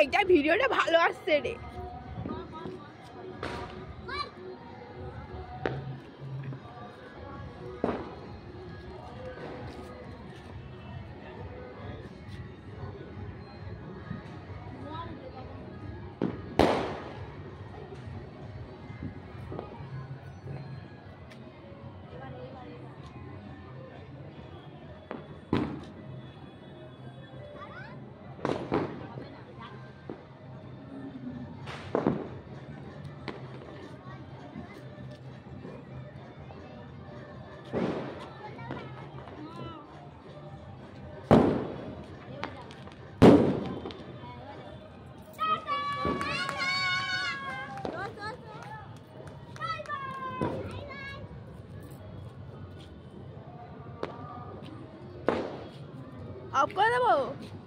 এইটা ভিডিওটা ভালো আসছে রে। आपको ना वो?